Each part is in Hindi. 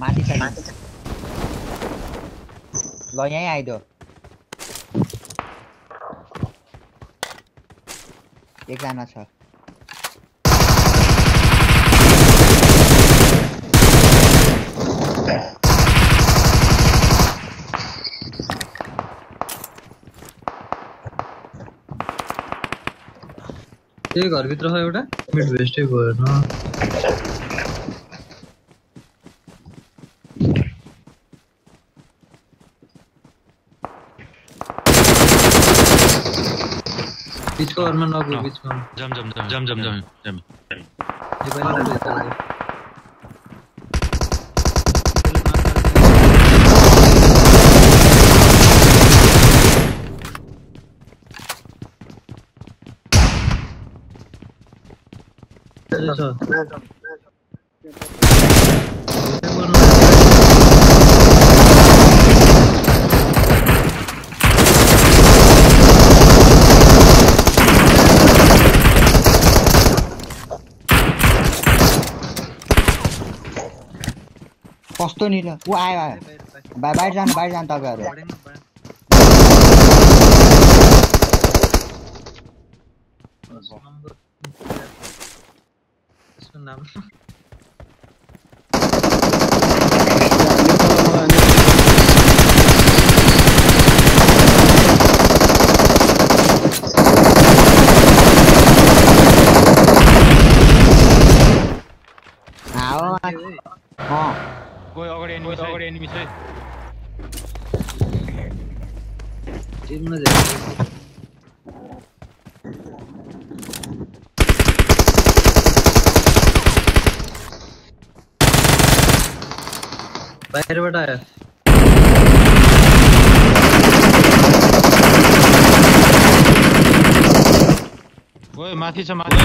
माथि छ ल यहीँ आइदियो एकजना छ त्यही घरभित्र छ एउटा मिड भेस्टै भएन नगयो बिचको घरमा। जम जम जम जम जम जम जम यो पहिला उठो यता आयो। त्यसो छ। त्यो गर्नु। कस्तो नि ल। ऊ आयो आयो। बा- बाहिर जानु बाहिर जानु तपाईँहरू बढेन, बढेन। दस नम्बर। त्यसको नाम आओ के हो है? अँ गयो अगाडि एनिमी छ अगाडि एनिमी छ टिममा जाऊ। बाहिरबाट आयो गयो माथि छ माथि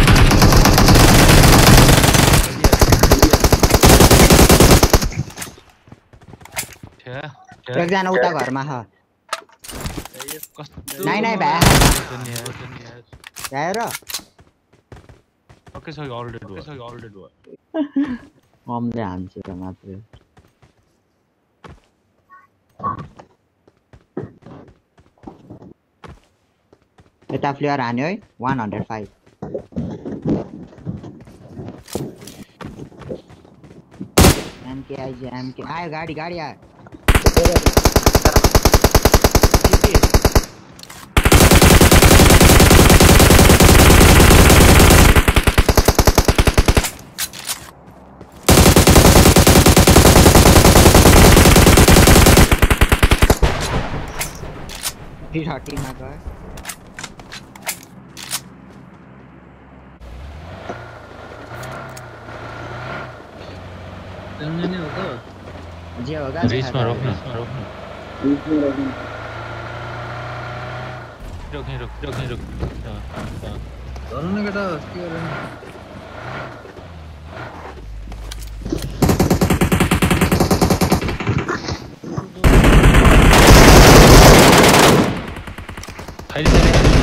छ्या, छ्या, एकजना उता घरमा छ कस्तो नाइ नाइ भ्या छ नि यार, छ नि यार। भ्याएर सके सके अलरेडी भयो सके अलरेडी भयो अमले हान्छ त मात्रै यता प्लेयर हान्यो है वान हन्ड्रेड फाइभ एमके आइज़ एमके आयो गाडी गाडी आयो थ्री थर्टीमा गयो खेल्ने नै हो त जे होगा रिसमा रोक्नु रोक्नु रोक्ने। रोक रोक्ने रोक अँ, अँ। धर्नु न केटा के गर्नु खाइदिन्छ नि,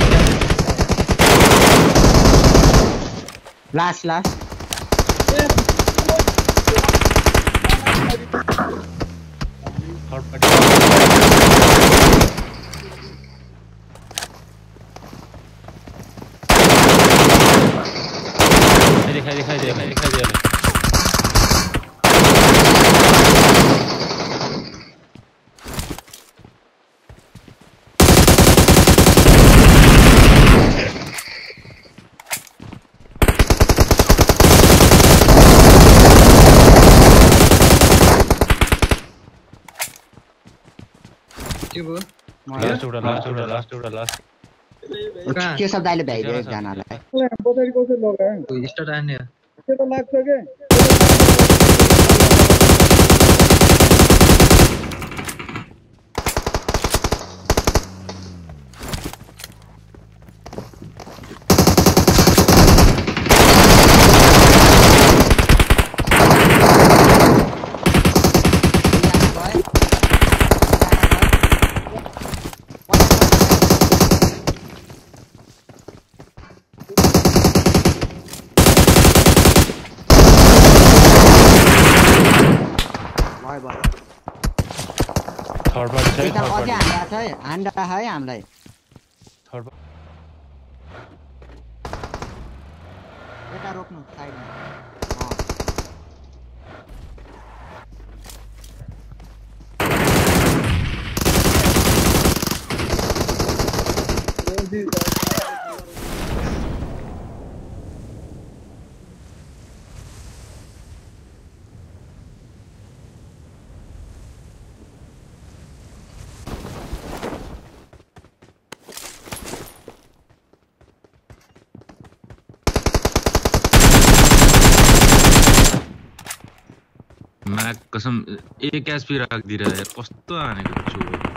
लास्ट लास्ट थर्ड पार्टी खाइदिए खाइदिए खाइदिए के भयो लास्ट एउटा लास्ट एउटा लास्ट एउटा लास्ट कहाँ के सब दाइले भ्याइदियो एकजनालाई स्टार्ट आने त्यो त लाग्छ के हान्डा है हामीलाई। कसम एक एसपी राखिदिएर कस्तो हानेको छु?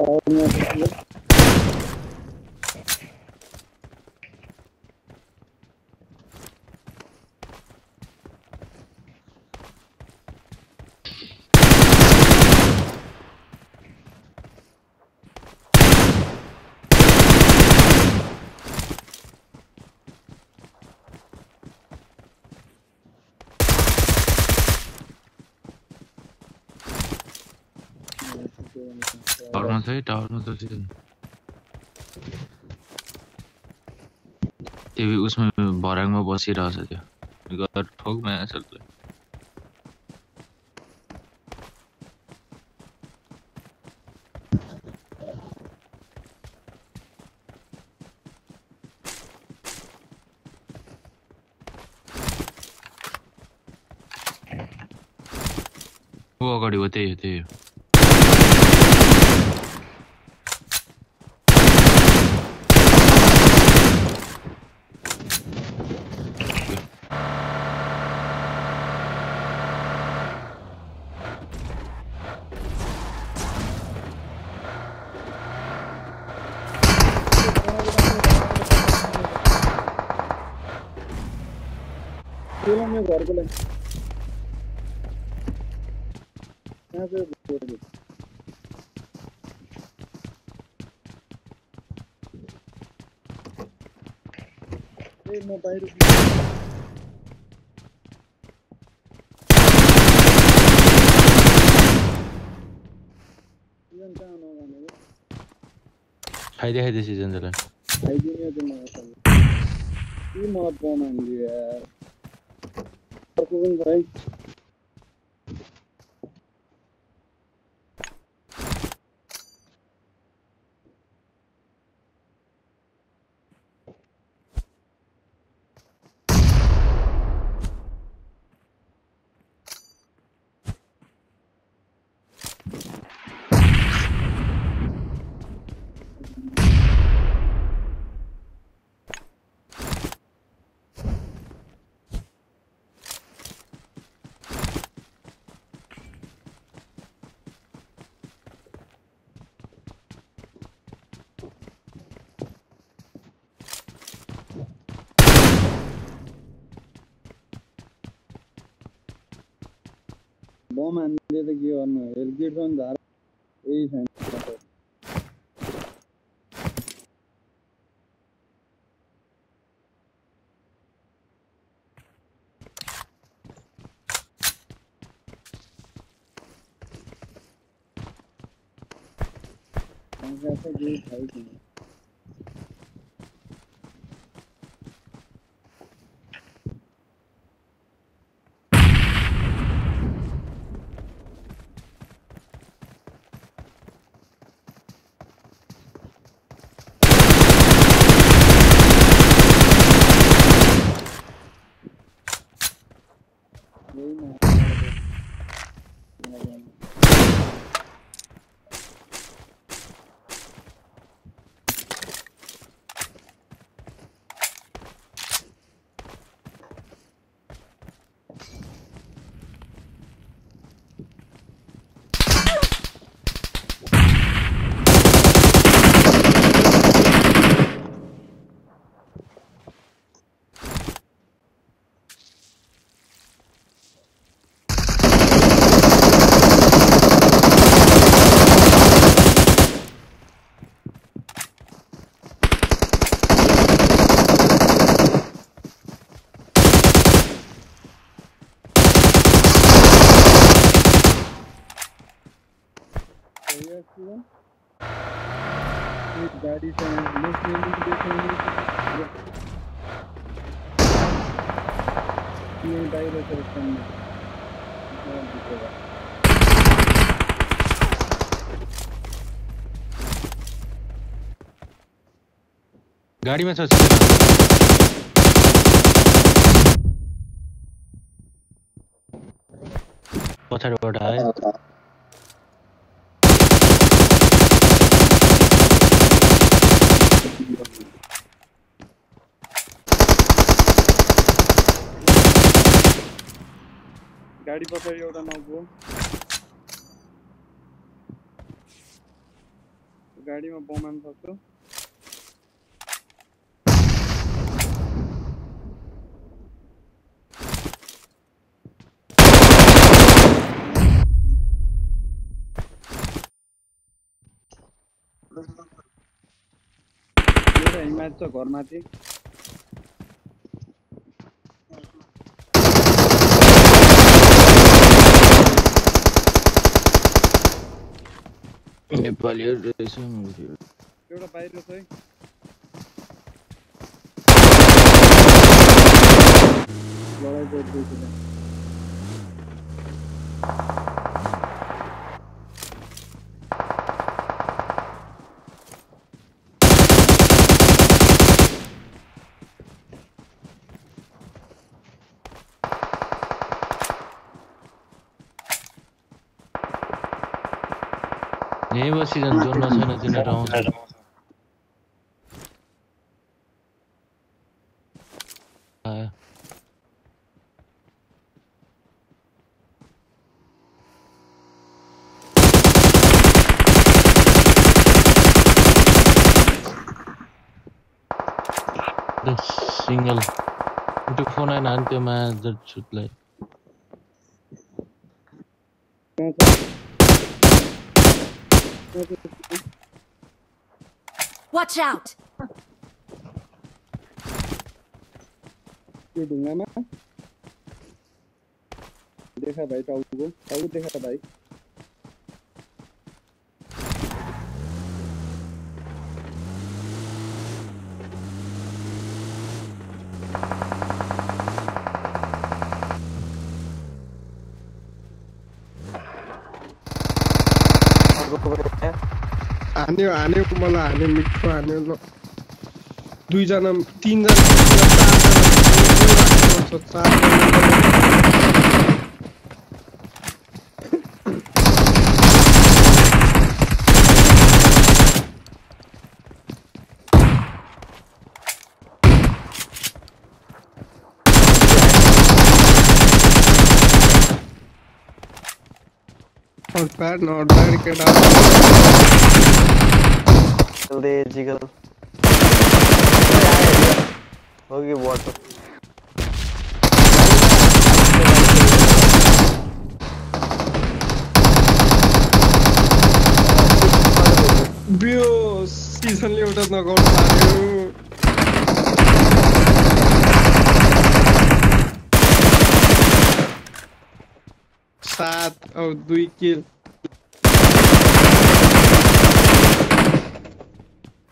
Нет, нет. छ है टावरमा त त्यो त्यो उसमा भराङमा बसिरहेछ त्यो गएर ठोकमा आएछ ऊ अगाडि हो त्यही हो त्यही हो ए मैं बाहर सीज़न कहाँ होगा मेरे खाइदिए खाइदिए सिजन त्यसलाई खाइदिने त्यो मलाई खानु के मत बनाउनु यार अर्को पनि बम हानिदिए त के गर्नु हेलकिट छ नि धार यही छैन गाडीमा छ सिधै। पछाडिबाट आयो गाडी पछाडि एउटा नगयो गाडीमा बम हान्न सक्छु मेरो हिमाच छ घरमाथि नेपालीहरू रहेछ। एउटा बाहिर लडाइँ यहीँ छैन तिनीहरू आउँछ आयो। त्यो सिङ्गल त्यो फ़ोन आएन भने त्यो माया छुटलाई कहाँ छ कहाँ छ? Watch out! त्यो ढुङ्गामा देखा भाइ टाउको टाउको देखा भाइ हान्यो हान्यो मलाई हान्यो मिठो हान्यो ल दुईजना तिनजना चारजना चारजना Not bad, not bad, निकल दे जिगल। होगी वाटर सात और दुई किल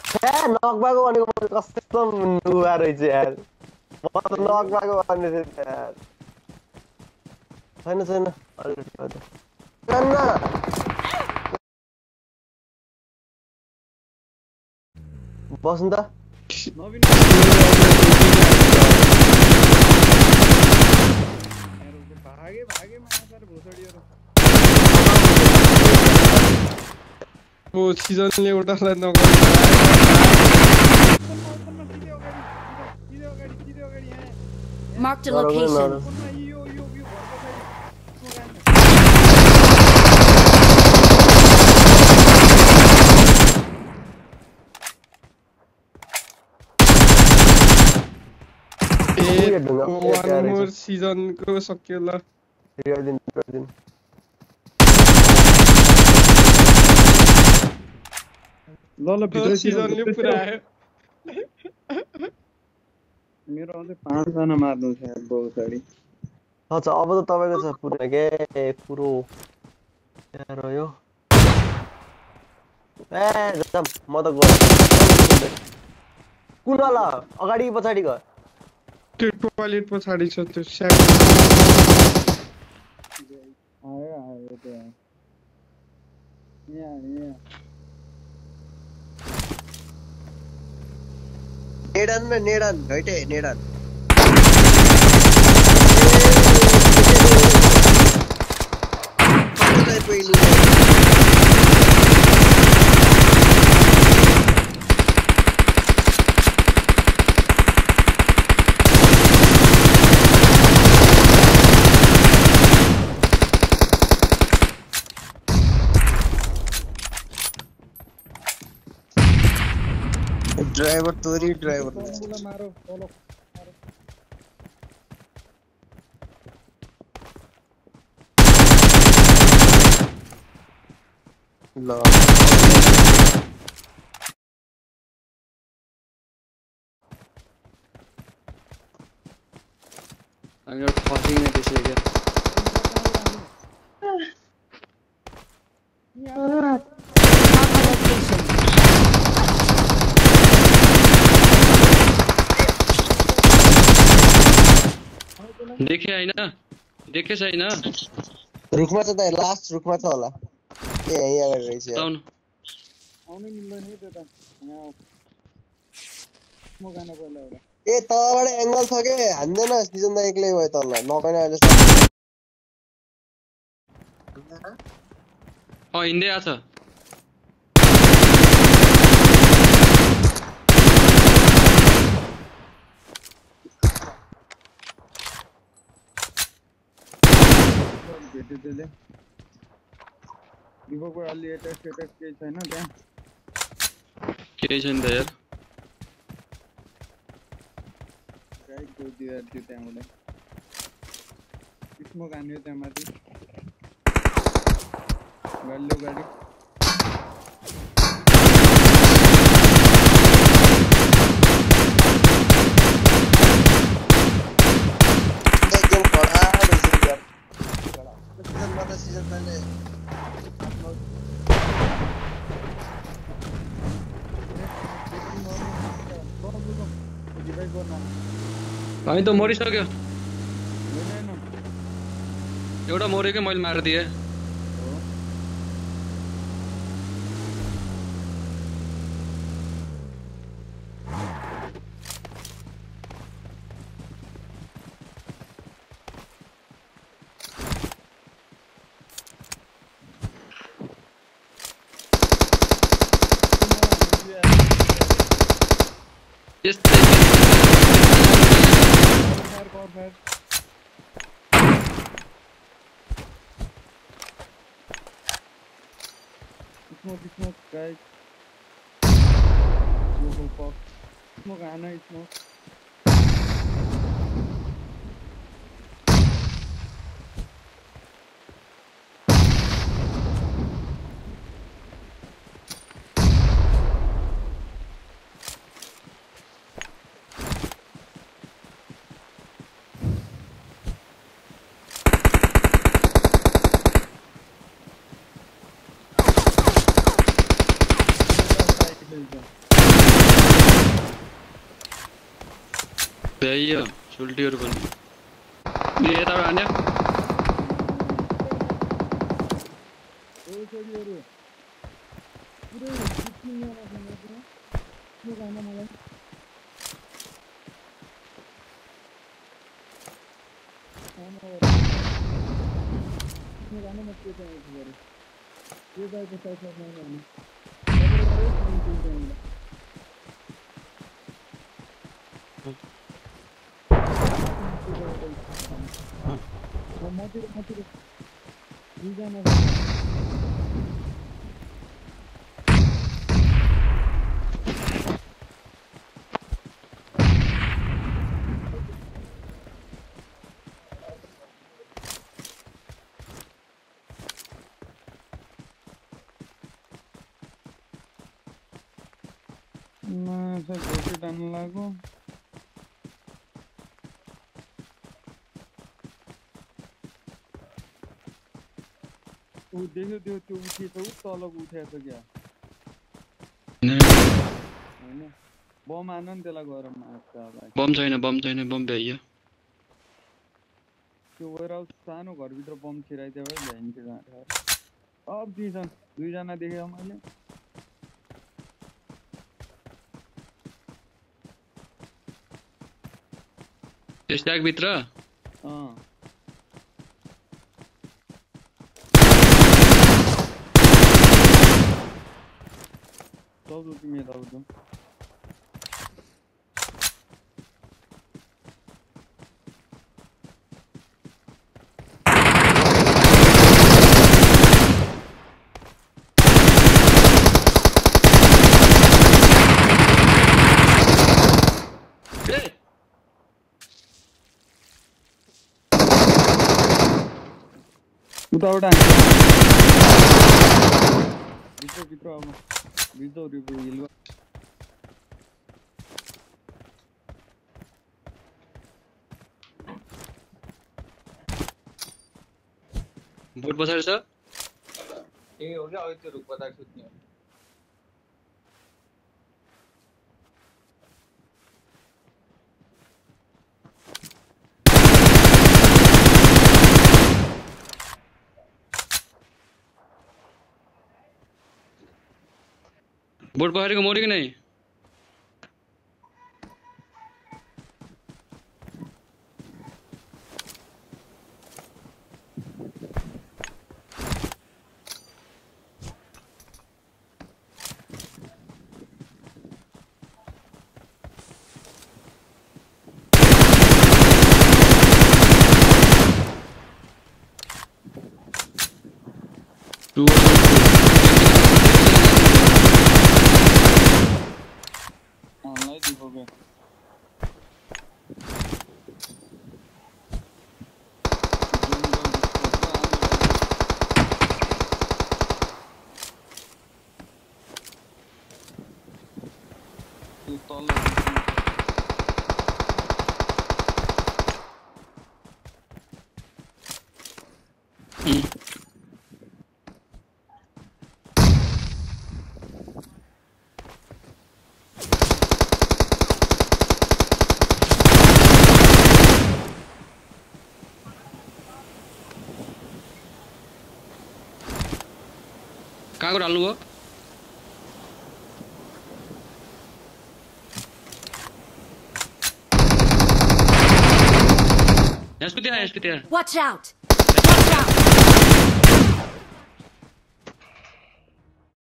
नकबाको भनेको कस्तो रहेछ यार म त यार छैन बस्नु त भागे भागे भोसडीहरू अर्को सिजनले एउटालाई नगरी Marked a location. वान मोर सिजनको सकियो ल ल ल सिजनले पुरा आयो मेरो अझै पाँचजना मार्नु छ यार पछाडि अच्छा अब त तपाईँको छ पुरो के पुरो त्यहाँ रह्यो ए जाम म त गएँ कुन वाला अगाडि कि पछाडि घर त्यो टोयलेट पछाडि छ त्यो स्याक आयो आयो त्यो आयो। यहाँ यहाँ नेडान न नेडान घैटे नेडान। तोरी ड्राइभर तलबुला मारो तल ल। I'm fucking at this area. होइन देखे छैन? रुखमा छ त लास्ट रुखमा छ होला। ए यहीँ रहेछ। आउनु। आउनै मिल्दैन है त्यो त। म गाना पहिला ए तलबाट एङ्गल छ के? हान्दैन सिजन त एक्लै भयो तल। नपाइन अहिले हिँड्दै आछ भेट्यो त्यसले रिभोको अलि एट्याक सेट्याक है ना क्या? छैन त यार गाइड गरिदियो यार हैं त्यहाँबाट स्मोक हान्यो होते गाडी ल्याऊ गाडी एकदम कडा रहेछ यार सिजनमा त सिजन मैले रिभाइभ गर्न होइन त मरिसक्यो होइन होइन एउटा मरेकै मैले मारिदिएँ Go, pop. Smoke, you smoke. भ्याइयो सुल्टीहरू पनि ए यताबाट हान्यो ओ छोरीहरू पुरै सिक्किममा बसेर के गर्न मलाई जानु म के चाहिँ गरे के देख्यो त्यो त्यो उठेछ ऊ तलब उठेछ क्या? होइन बम हान नि त्यसलाई गएर मार्छ बम छैन बम छैन बम भ्याइयो त्यो वेयर हाउस सानो घरभित्र बम छिराइदियो भए भ्याइन्थ्यो अब दुईजना दुईजना देखेँ मैले त्यस ट्यागभित्र अँ चौधो तिमी यता आउँछौ ए उताबाट हान्छ भित्र भित्र अब भित्र वरिपरि हिल बोट पछाडि छ ए हो क्या अघि त्यो बोट पछाडिको मोरी कि नै हामीलाई त्यो तल कहाँको हाल्नुभयो यसको Watch out!